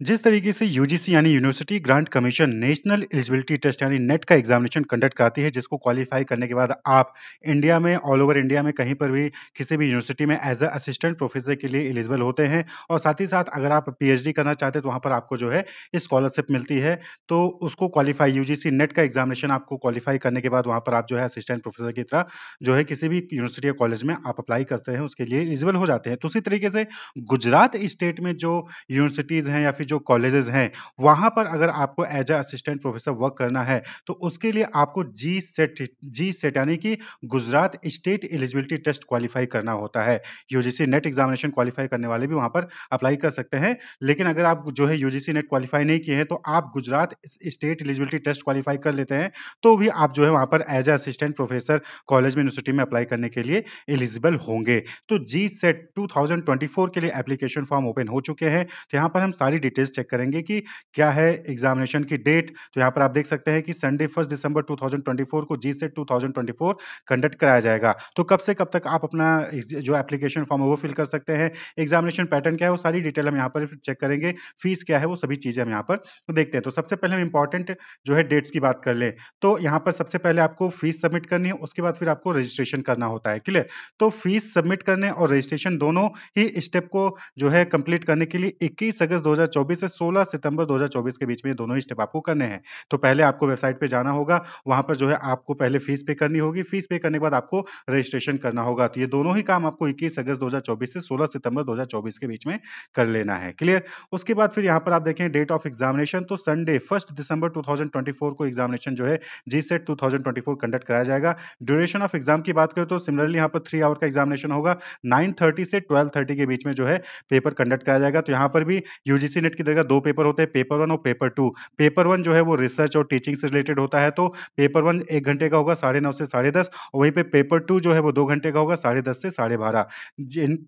जिस तरीके से यूजीसी यानी university grant commission national eligibility test यानी नेट का एग्जामिनेशन कंडक्ट कराती है, जिसको क्वालिफाई करने के बाद आप इंडिया में ऑल ओवर इंडिया में कहीं पर भी किसी भी यूनिवर्सिटी में एज अ असिस्टेंट प्रोफेसर के लिए एलिजिबल होते हैं। और साथ ही साथ अगर आप पीएचडी करना चाहते हैं तो वहाँ पर आपको जो है स्कॉलरशिप मिलती है। तो उसको क्वालिफाई यूजीसी नेट का एग्जामिनेशन आपको क्वालिफाई करने के बाद वहाँ पर आप जो है असिस्टेंट प्रोफेसर की तरह जो है किसी भी यूनिवर्सिटी या कॉलेज में आप अप्लाई करते हैं, उसके लिए एलिजिबल हो जाते हैं। तो उसी तरीके से गुजरात स्टेट में जो यूनिवर्सिटीज हैं या फिर जो कॉलेजेस हैं, वहाँ पर अगर आपको as a assistant professor work करना है तो उसके लिए आपको जी सेट जी सेट यानी कि Gujarat state eligibility test qualify करना होता है। यूजीसी नेट एग्जामिनेशन क्वालिफाई करने वाले भी वहाँ पर अप्लाई कर सकते हैं। लेकिन अगर आप जो है यूजीसी नेट क्वालिफाई नहीं किए हैं तो आप Gujarat state eligibility test qualify कर लेते हैं तो भी आप जो है वहाँ पर as a assistant professor college में यूनिवर्सिटी में अप्लाई करने के लिए एलिजिबल होंगे। तो जी सेट 2024 के लिए एप्लीकेशन फॉर्म ओपन हो चुके हैं। तो यहाँ पर हम सारी डिटेल्स चेक करेंगे कि क्या है एग्जामिनेशन की डेट तो यहाँ पर आप देख सकते हैं कि संडे फ़र्स्ट दिसंबर 2024 को जी सेट 2024 कंडक्ट कराया जाएगा। तो कब से कब तक आप अपना जो एप्लीकेशन फॉर्म है वो फिल कर सकते हैं? एग्जामिनेशन पैटर्न क्या है? वो सारी डिटेल हम यहाँ पर चेक करेंगे। फ़ीस क्या है? वो सभी चीज़ें हम यहाँ पर देखते हैं। तो सबसे पहले हम इंपॉर्टेंट जो है डेट्स की बात कर लें। तो यहाँ पर सबसे पहले आपको फ़ीस सबमिट करनी है, उसके बाद फिर आपको रजिस्ट्रेशन करना होता है। क्लियर तो फ़ीस सबमिट करने और रजिस्ट्रेशन दोनों ही स्टेप को जो है कंप्लीट करने के लिए 21 अगस्त 2024 से 16 सितंबर 2024 के बीच में दोनों ही स्टेप आपको करने हैं। तो पहले आपको वेबसाइट पे जाना होगा, वहाँ पर जो है आपको पहले फ़ीस पे करनी होगी। फ़ीस पे करने के बाद आपको रजिस्ट्रेशन करना होगा। तो ये दोनों ही काम आपको 21 अगस्त 2024 से 16 सितंबर 2024 के बीच में कर लेना है। क्लियर उसके बाद फिर यहाँ पर आप देखें डेट ऑफ़ एग्जामिनेशन तो संडे फ़र्स्ट दिसंबर 2024 को एग्जामिनेशन जो है, जी सेट 2024 कंडक्ट कराया जाएगा। ड्यूरेशन ऑफ़ एग्ज़ाम की बात करें तो सिमिलरली यहाँ पर थ्री आवर का एग्जामिनेशन होगा। नाइन से ट्वेल्व के बीच में जो है पेपर कंडक्ट कराया जाएगा। तो यहाँ पर भी यूजीसी नेट की जगह दो पेपर होते हैं, पेपर वन और पेपर टू। पेपर वन जो है वो रिसर्च और टीचिंग से रिलेटेड होता है तो पेपर वन एक घंटे का होगा साढ़े नौ से साढ़े दस और वहीं पे पेपर टू जो है वो दो घंटे का होगा साढ़े दस से साढ़े बारह।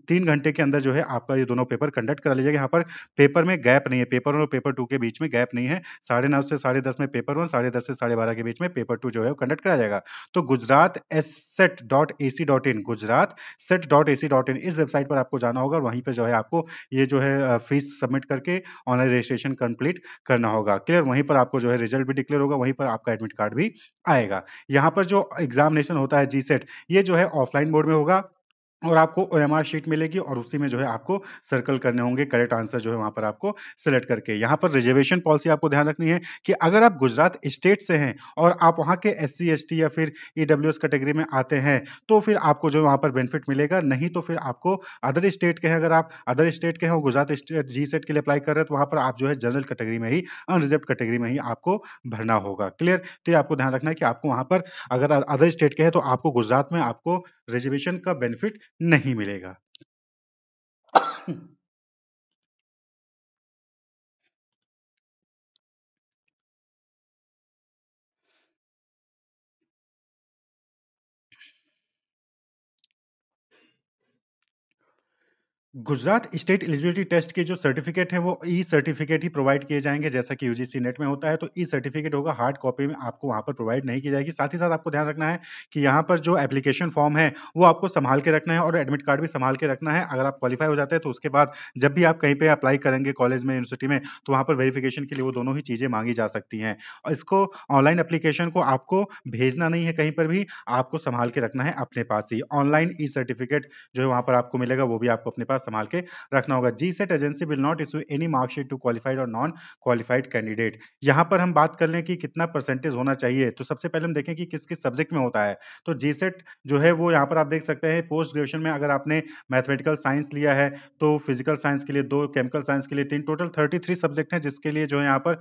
तीन घंटे के अंदर जो है आपका ये दोनों पेपर कंडक्ट करा लीजिएगा। यहाँ पर पेपर में गैप नहीं है, पेपर वन और पेपर टू के बीच में गैप नहीं है। साढ़े नौ से साढ़े दस में पेपर वन, साढ़े दस से साढ़े बारह के बीच में पेपर टू जो है वो कंडक्ट कराया जाएगा। तो Gujarat S SET dot A C dot in, Gujarat SET dot A C dot in, इस वेबसाइट पर आपको जाना होगा वहीं पर जो है आपको ये जो है फ़ीस सबमिट करके ऑनलाइन रजिस्ट्रेशन कंप्लीट करना होगा। क्लियर वहीं पर आपको जो है रिज़ल्ट भी डिक्लेयर होगा, वहीं पर आपका एडमिट कार्ड भी आएगा। यहाँ पर जो एग्जामिनेशन होता है जी ये जो है ऑफलाइन मोड में होगा। और आपको ओ एम शीट मिलेगी और उसी में जो है आपको सर्कल करने होंगे करेक्ट आंसर जो है वहाँ पर आपको सेलेक्ट करके। यहाँ पर रिजर्वेशन पॉलिसी आपको ध्यान रखनी है कि अगर आप गुजरात स्टेट से हैं और आप वहाँ के एस सी या फिर ईडब्ल्यू e कैटेगरी में आते हैं तो फिर आपको जो है वहाँ पर बेनिफिट मिलेगा। नहीं तो फिर आपको अदर स्टेट के हैं। अगर आप अदर स्टेट के हैं गुजरात स्टेट जी सेट के लिए अप्लाई कर रहे हैं तो वहाँ पर आप जो है जनरल कैटेगरी में ही अनरिजर्व कैटेगरी में ही आपको भरना होगा। क्लियर तो ये आपको ध्यान रखना है कि आपको वहाँ पर अगर अदर स्टेट के हैं तो आपको गुजरात में आपको रिजर्वेशन का बेनिफिट नहीं मिलेगा। गुजरात स्टेट एलिजिबिलिटी टेस्ट के जो सर्टिफिकेट है, वो ई सर्टिफिकेट ही प्रोवाइड किए जाएँगे, जैसा कि यूजीसी नेट में होता है। तो ई सर्टिफिकेट होगा हार्ड कॉपी में आपको वहाँ पर प्रोवाइड नहीं की जाएगी। साथ ही साथ आपको ध्यान रखना है कि यहाँ पर जो एप्लीकेशन फॉर्म है, वो आपको संभाल के रखना है और एडमिट कार्ड भी संभाल के रखना है। अगर आप क्वालिफाई हो जाते हैं तो उसके बाद जब भी आप कहीं पर अप्लाई करेंगे कॉलेज में यूनिवर्सिटी में तो वहाँ पर वेरिफिकेशन के लिए वो दोनों ही चीज़ें मांगी जा सकती हैं। और इसको ऑनलाइन एप्लीकेशन को आपको भेजना नहीं है कहीं पर भी, आपको संभाल के रखना है अपने पास ही। ऑनलाइन ई सर्टिफिकेट जो है, वहाँ पर आपको मिलेगा, वो भी आपको अपने पास संभाल के रखना होगा। G SET agency will not issue any marksheet to qualified और नॉन क्वालिफाइड कैंडिडेट यहाँ पर हम बात कर लें कि कितना परसेंटेज होना चाहिए। तो सबसे पहले हम देखें कि किस किस सब्जेक्ट में होता है। तो जी सेट जो है वो यहाँ पर आप देख सकते हैं पोस्ट ग्रेजुएशन में अगर आपने मैथमेटिकल साइंस लिया है तो फ़िज़िकल साइंस के लिए दो केमिकल साइंस के लिए तीन टोटल थर्टी थ्री सब्जेक्ट हैं जिसके लिए जो है यहाँ पर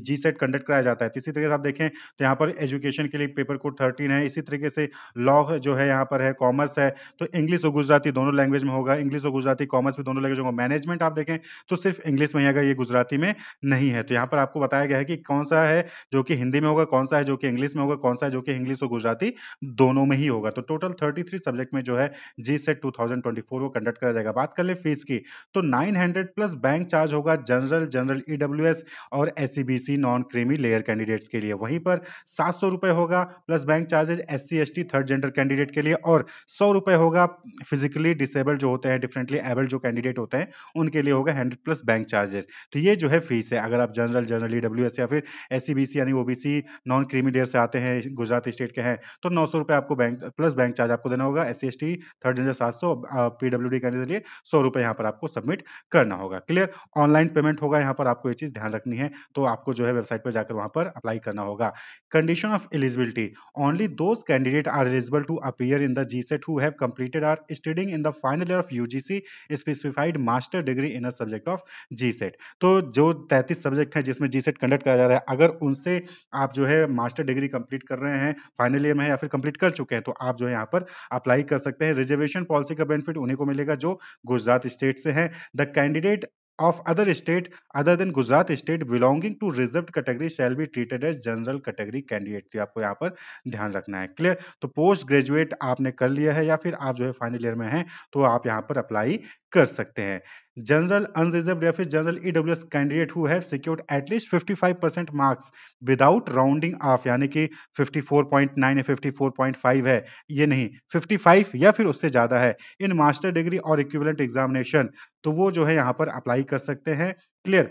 जी सेट कंडक्ट कराया जाता है। इसी तरीके से आप देखें तो यहाँ पर एजुकेशन के लिए पेपर कोड थर्टीन है। इसी तरीके से लॉ जो है यहाँ पर है कॉमर्स है। तो इंग्लिश और गुजराती दोनों लैंग्वेज में होगा। इंग्लिश और गुजराती कॉमर्स भी दोनों लैंग्वेज होगा। मैनेजमेंट आप देखें तो सिर्फ़ इंग्लिश में ही अगर ये गुजराती में नहीं है तो यहाँ पर आपको बताया गया है कि कौन सा है जो कि हिंदी में होगा, कौन सा है जो कि इंग्लिश में होगा, कौन सा है जो कि इंग्लिश और गुजराती दोनों में ही होगा। तो टोटल थर्टी सब्जेक्ट में जो है जी सेट टू को कंडक्ट करा जाएगा। बात कर ले फ़ीस की तो नाइन प्लस बैंक चार्ज होगा जनरल जनरल ईडब्ल्यू और S non creamy layer candidates के लिए। वहीं पर सात होगा plus bank charges S C third gender candidate के लिए और सौ रुपए होगा फिजिकली डिसेबल्ड जो होते हैं डिफरेंटली एबल्ड जो कैंडिडेट होते हैं, उनके लिए होगा हंड्रेड प्लस बैंक चार्जेस तो ये जो है फ़ीस है। अगर आप जनरल जनरल ई या फिर एस यानी ओबीसी नॉन क्रीमी से आते हैं, गुजरात स्टेट के हैं तो नौ सौ रुपए आपको बैंक प्लस बैंक चार्ज आपको देना होगा। एस सी थर्ड जनरल सात सौ पीडब्ल्यू डी के लिए सौ रुपए यहाँ पर आपको सबमिट करना होगा। क्लियर ऑनलाइन पेमेंट होगा यहाँ पर, आपको ये चीज़ ध्यान रखनी है। तो आपको जो है वेबसाइट पर जाकर वहाँ पर अप्लाई करना होगा। Condition of eligibility only those candidate are eligible to appear in the G SET who have completed or studying in the final year of UGC specified master degree in a subject of G SET तो जो तैंतीस subject है जिसमें जी set conduct किया जा रहा है, अगर उनसे आप जो है मास्टर डिग्री कंप्लीट कर रहे हैं फाइनल ईयर में या फिर कंप्लीट कर चुके हैं तो आप जो है यहाँ पर अप्लाई कर सकते हैं। रिजर्वेशन पॉलिसी का बेनिफिट उन्हीं को मिलेगा जो गुजरात स्टेट से है। The candidate of other state other than Gujarat state belonging to reserved category shall be treated as general category candidate तो आपको यहाँ पर ध्यान रखना है क्लियर तो पोस्ट ग्रेजुएट आपने कर लिया है या फिर आप जो है फाइनल ईयर में हैं तो आप यहाँ पर अप्लाई कर सकते हैं। जनरल अनरिजर्व या फिर general EWS candidate who have secured at least 55 percent marks without rounding off यानी कि 54.9 या 54.5 है ये नहीं 55 या फिर उससे ज़्यादा है, इन मास्टर डिग्री और इक्विवेलेंट एग्जामिनेशन तो वो जो है यहाँ पर अप्लाई कर सकते हैं। Clear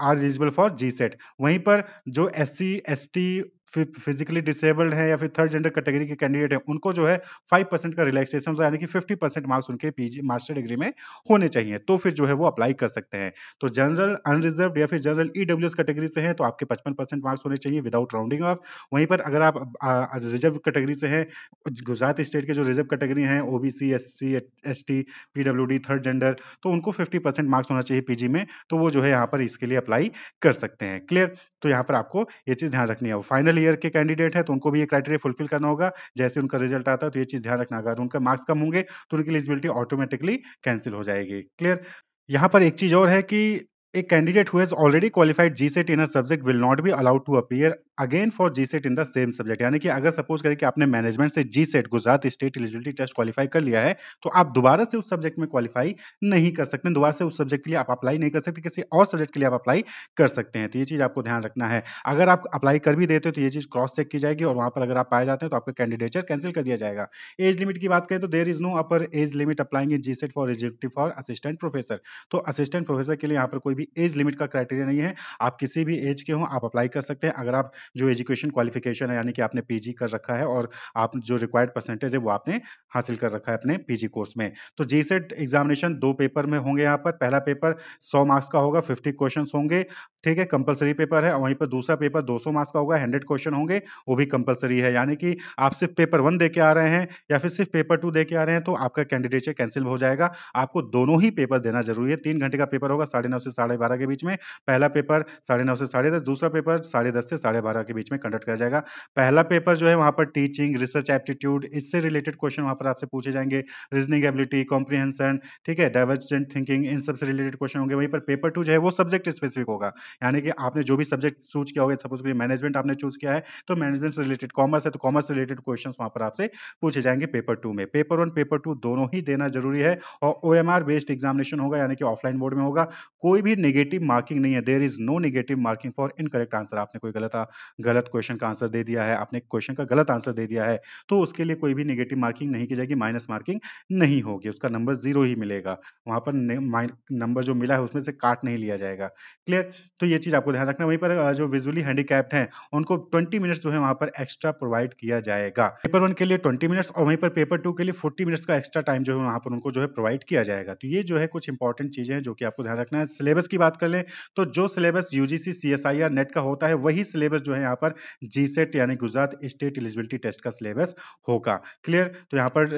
are eligible for G SET. वहीं पर जो S C S T physically disabled है या फिर थर्ड जेंडर कैटेगरी के कैंडिडेट हैं, उनको जो है फाइव परसेंट का रिलैक्सेशन, यानी कि फिफ्टी परसेंट मार्क्स उनके पीजी, मास्टर डिग्री में होने चाहिए तो फिर जो है वो अप्लाई कर सकते हैं। तो जनरल अनरिजर्व या फिर जनरल ईडब्ल्यू कैटेगरी से है तो आपके पचपन परसेंट मार्क्स होने चाहिए विदाउट राउंडिंग ऑफ़। वहीं पर अगर आप रिज़र्व कैटेगरी से है, गुजरात स्टेट के जो रिज़र्व कैटेगरी है, OBC S C S T PW third gender तो उनको फिफ्टी परसेंट मार्क्स होना चाहिए पीजी में तो वो जो है यहाँ पर इसके लिए अप्लाई कर सकते हैं। क्लियर तो यहाँ पर आपको ये चीज़ ध्यान रखनी है। फाइनल ईयर के कैंडिडेट है तो उनको भी ये क्राइटेरिया फुलफिल करना होगा। जैसे उनका रिज़ल्ट आता है तो ये चीज़ ध्यान रखना। अगर उनका मार्क्स कम होंगे तो उनकी एलिजिबिलिटी ऑटोमेटिकली कैंसिल हो जाएगी। क्लियर यहाँ पर एक चीज़ और है कि candidate who has already qualified GSET in a subject will not be allowed to appear again for G SET in the same subject यानी कि अगर सपोज़ करें कि आपने मैनेजमेंट से G SET Gujarat state eligibility test qualify कर लिया है तो आप दोबारा से उस सब्जेक्ट में क्वालिफाई नहीं कर सकते, दोबारा से उस सब्जेक्ट के लिए आप अप्लाई नहीं कर सकते, किसी और सब्जेक्ट के लिए आप अप्लाई कर सकते हैं। तो ये चीज़ आपको ध्यान रखना है। अगर आप अप्लाई कर भी देते हो तो ये चीज़ क्रॉस चेक की जाएगी और वहाँ पर अगर आप पाए जाते हैं तो आपका कैंडिडेचर कैंसिल कर दिया जाएगा। एज लिमिट की बात करें तो there is no upper age limit applying in G for eligibility for assistant professor तो असिस्टेंट प्रोफेसर के लिए यहाँ पर कोई भी एज लिमिट का क्राइटेरिया नहीं है। आप किसी भी एज के हों, आप अप्लाई कर सकते हैं। अगर आप जो एजुकेशन क्वालिफिकेशन है, यानी कि आपने पीजी कर रखा है और आप जो रिक्वायर्ड परसेंटेज है, वो आपने हासिल कर रखा है अपने पीजी कोर्स में। तो जी एग्जामिनेशन दो पेपर में होंगे यहाँ पर। पहला पेपर सौ मार्क्स का होगा फिफ्टी क्वेश्चन होंगे। ठीक है कंपलसरी पेपर है वहीं पर दूसरा पेपर 200 मार्क्स का होगा हंड्रेड क्वेश्चन होंगे, वो भी कंपलसरी है। यानी कि आप सिर्फ़ पेपर वन दे के आ रहे हैं या फिर सिर्फ़ पेपर टू दे के आ रहे हैं तो आपका कैंडिडेट कैंसिल हो जाएगा। आपको दोनों ही पेपर देना ज़रूरी है। तीन घंटे का पेपर होगा, साढ़े नौ से साढ़े बारह के बीच में। पहला पेपर साढ़े नौ से साढ़े दस, दूसरा पेपर साढ़े दस से साढ़े बारह के बीच में कंडक्ट किया जाएगा। पहला पेपर जो है वहाँ पर टीचिंग रिसर्च एप्टीट्यूड इससे रिलेटेड क्वेश्चन वहाँ पर आपसे पूछे जाएँगे। रीजनिंग एबिलिटी कॉम्प्रीहेंशन ठीक है डाइवर्जेंट थिंकिंग इन सबसे रिलेटेड क्वेश्चन होंगे। वहीं पर पेपर टू जो है वो सब्जेक्ट स्पेसिफिक होगा। यानी कि आपने जो भी सब्जेक्ट चूज़ किया होगा सपोज़ मैनेजमेंट आपने चूज़ किया है तो मैनेजमेंट से रिलेटेड कॉमर्स है तो कॉमर्स रिलेटेड क्वेश्चन वहाँ पर आपसे पूछे जाएँगे पेपर टू में। पेपर वन पेपर टू दोनों ही देना ज़रूरी है और ओ बेस्ड एग्जामिनेशन होगा, यानी कि ऑफलाइन बोर्ड में होगा। कोई भी निगेटिव मार्किंग नहीं है। There is no negative marking for incorrect answer आपने कोई गलत गलत क्वेश्चन का आंसर दे दिया है, आपने क्वेश्चन का गलत आंसर दे दिया है तो उसके लिए कोई भी निगेटिव मार्किंग नहीं की जाएगी माइनस मार्किंग नहीं होगी। उसका नंबर ज़ीरो ही मिलेगा। वहाँ पर नंबर जो मिला है, उसमें से काट नहीं लिया जाएगा। क्लियर तो ये चीज़ आपको ध्यान रखना वहीं पर जो विजुअली हैंडीकैप्ड हैं, उनको 20 मिनट्स जो है वहाँ पर एक्स्ट्रा प्रोवाइड किया जाएगा। पेपर वन के लिए 20 मिनट्स और वहीं पर पेपर टू के लिए 40 मिनट्स का एक्स्ट्रा टाइम जो है वहाँ पर उनको जो है प्रोवाइड किया जाएगा। तो ये जो है कुछ इंपॉर्टेंट चीज़ें हैं जो कि आपको ध्यान रखना है। सिलेबस की बात कर ले तो जो सिलेबस यूजीसी सीएसआईआर नेट का होता है, वही सिलेबस जो है यहाँ पर जीसेट यानी गुजरात स्टेट एलिजिबिलिटी टेस्ट का सिलेबस होगा। क्लियर तो यहाँ पर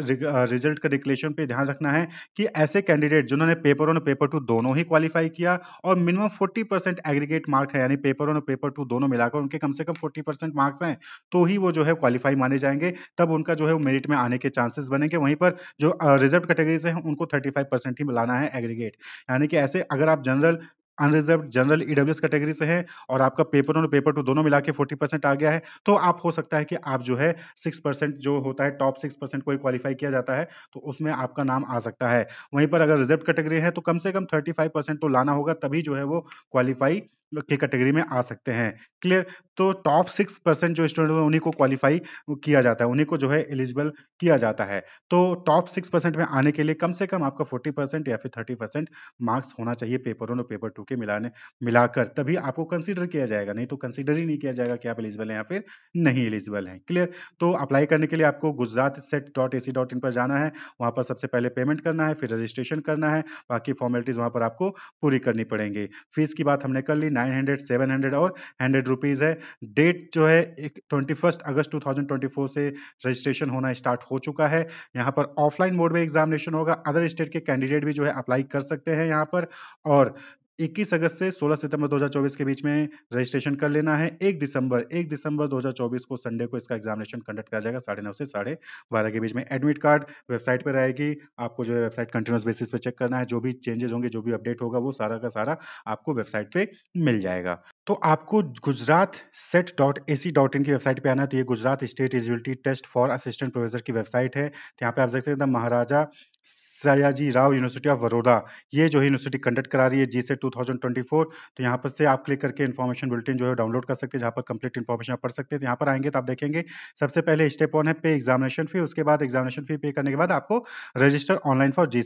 रिज़ल्ट का डिक्लेरेशन पे ध्यान रखना है कि ऐसे कैंडिडेट जिन्होंने पेपर वन पेपर टू दोनों ही क्वालिफाई किया और मिनिमम 40 परसेंट एग्रीगेट मार्क है, यानी पेपर वन और पेपर टू दोनों मिलाकर उनके कम से कम 40 परसेंट मार्क्स हैं तो ही वो जो है क्वालिफाई माने जाएँगे। तब उनका जो है वो मेरिट में आने के चांसेस बनेंगे। वहीं पर जो रिज़र्व कैटेगरी से हैं, उनको 35 परसेंट ही मिलाना है एग्रीगेट यानी कि ऐसे अगर आप general unreserved general EWS category से है और आपका पेपर वन और पेपर टू दोनों मिला के फोर्टी परसेंट आ गया है। तो आप हो सकता है कि आप जो है सिक्स परसेंट जो होता है टॉप सिक्स परसेंट कोई क्वालिफाई किया जाता है तो उसमें आपका नाम आ सकता है। वहीं पर अगर रिज़र्व कैटेगरी है तो कम से कम थर्टी फाइव परसेंट तो लाना होगा, तभी जो है वो क्वालिफाई की कैटेगरी में आ सकते हैं। क्लियर तो टॉप सिक्स परसेंट जो स्टूडेंट उन्हीं को क्वालिफाई किया जाता है, उन्हीं को जो है एलिजिबल किया जाता है। तो टॉप सिक्स परसेंट में आने के लिए कम से कम आपका फोर्टी परसेंट या फिर थर्टी परसेंट मार्क्स होना चाहिए पेपर वन और पेपर टू के मिलाने, मिलाकर। तभी आपको कंसिडर किया जाएगा, नहीं तो कंसिडर ही नहीं किया जाएगा कि आप एलिजिबल हैं या फिर नहीं एलिजिबल हैं। क्लियर तो अप्लाई करने के लिए आपको Gujarat SET dot A C dot in पर जाना है। वहाँ पर सबसे पहले पेमेंट करना है, फिर रजिस्ट्रेशन करना है। बाकी फॉर्मेलिटीज वहाँ पर आपको पूरी करनी पड़ेंगी। फ़ीस की बात हमने कर ली नाइन हंड्रेड, सेवन हंड्रेड और हंड्रेड रुपीज़ है। डेट जो है twenty first August two thousand twenty four से रजिस्ट्रेशन होना स्टार्ट हो चुका है। यहाँ पर ऑफलाइन मोड में एग्जामिनेशन होगा। अदर स्टेट के कैंडिडेट भी जो है अप्लाई कर सकते हैं यहाँ पर। और 21 अगस्त से 16 सितंबर 2024 के बीच में रजिस्ट्रेशन कर लेना है। एक दिसंबर एक दिसंबर 2024 को संडे को इसका एग्जामिनेशन कंडक्ट किया जाएगा, साढ़े नौ से साढ़े बारह के बीच में। एडमिट कार्ड वेबसाइट पर रहेगी। आपको जो है वेबसाइट कंटिन्यूस बेसिस पे चेक करना है। जो भी चेंजेस होंगे, जो भी अपडेट होगा, वो सारा का सारा आपको वेबसाइट पे मिल जाएगा। तो आपको Gujarat SET dot A C dot in की वेबसाइट पे आना है। तो ये Gujarat state eligibility test for assistant professor की वेबसाइट है। तो यहाँ पे आप देख सकते हैं महाराजा सयाजी राव यूनिवर्सिटी ऑफ़ बड़ौदा ये जो यूनिवर्सिटी कंडक्ट करा रही है जी से 2024 तो यहाँ पर से आप क्लिक करके इन्फॉर्मेशन बुलेटिन जो है डाउनलोड कर सकते हैं, जहाँ पर कंप्लीट इन्फॉर्मेशन आप पढ़ सकते हैं। तो यहाँ पर आएँगे तो आप देखेंगे, सबसे पहले स्टेप वन है पे एग्जामिनेशन फ़ी उसके बाद एग्जामिनेशन फ़ी पे करने के बाद आपको रजिस्टर ऑनलाइन फॉर जी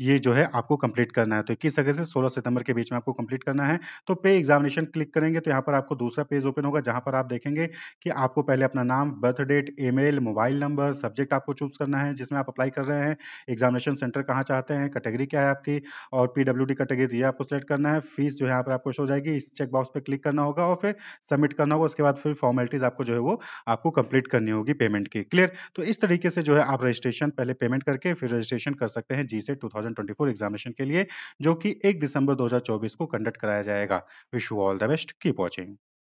ये जो है आपको कंप्लीट करना है। तो इक्कीस अगस्त से सोलह सितंबर के बीच में आपको कंप्लीट करना है। तो पे एग्जामिनेशन क्लिक करेंगे तो यहाँ पर आपको दूसरा पेज ओपन होगा, जहाँ पर आप देखेंगे कि आपको पहले अपना नाम birth date email mobile number subject आपको चूज़ करना है, जिसमें आप अप्लाई कर रहे हैं एग्जामिनेशन सेंटर कहाँ चाहते हैं कैटेगरी क्या है आपकी, और पीडब्ल्यूडी कैटेगरी ये आपको सेलेक्ट करना है फ़ीस जो है यहाँ पर आपको शो जाएगी, इस चेक बॉक्स पे क्लिक करना होगा और फिर सबमिट करना होगा, उसके बाद फिर फॉर्मेलिटीज आपको जो है वो आपको कंप्लीट करनी होगी पेमेंट की क्लियर तो इस तरीके से जो है आप रजिस्ट्रेशन पहले पेमेंट करके फिर रजिस्ट्रेशन कर सकते हैं जी से टू एग्जामिनेशन के लिए, जो कि एक दिसंबर दो हज़ार चौबीस को कंडक्ट कराया जाएगा। Wish you all the best keep watching